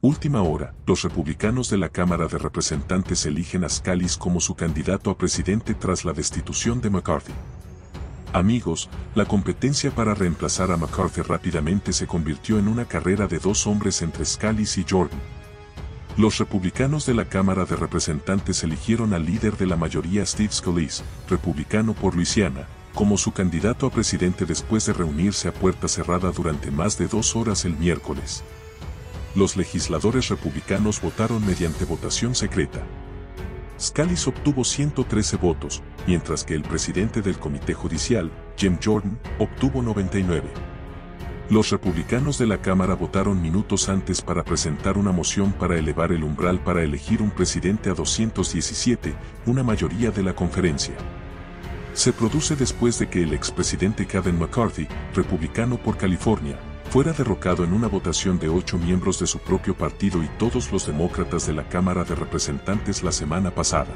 Última hora, los republicanos de la Cámara de Representantes eligen a Scalise como su candidato a presidente tras la destitución de McCarthy. Amigos, la competencia para reemplazar a McCarthy rápidamente se convirtió en una carrera de dos hombres entre Scalise y Jordan. Los republicanos de la Cámara de Representantes eligieron al líder de la mayoría Steve Scalise, republicano por Luisiana, como su candidato a presidente después de reunirse a puerta cerrada durante más de dos horas el miércoles los legisladores republicanos votaron mediante votación secreta. Scalise obtuvo 113 votos, mientras que el presidente del Comité Judicial, Jim Jordan, obtuvo 99. Los republicanos de la Cámara votaron minutos antes para presentar una moción para elevar el umbral para elegir un presidente a 217, una mayoría de la conferencia. Se produce después de que el expresidente Kevin McCarthy, republicano por California, fuera derrocado en una votación de ocho miembros de su propio partido y todos los demócratas de la Cámara de Representantes la semana pasada.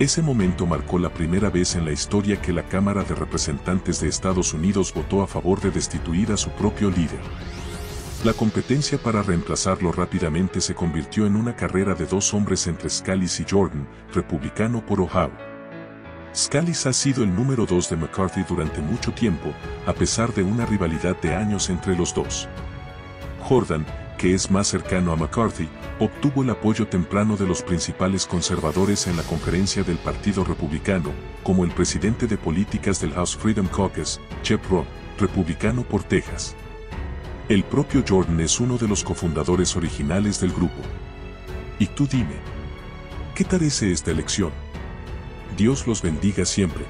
Ese momento marcó la primera vez en la historia que la Cámara de Representantes de Estados Unidos votó a favor de destituir a su propio líder. La competencia para reemplazarlo rápidamente se convirtió en una carrera de dos hombres entre Scalise y Jordan, republicano por Ohio. Scalise ha sido el número dos de McCarthy durante mucho tiempo, a pesar de una rivalidad de años entre los dos. Jordan, que es más cercano a McCarthy, obtuvo el apoyo temprano de los principales conservadores en la conferencia del Partido Republicano, como el presidente de políticas del House Freedom Caucus, Chip Roth, republicano por Texas. El propio Jordan es uno de los cofundadores originales del grupo. Y tú dime, ¿qué parece esta elección? Dios los bendiga siempre.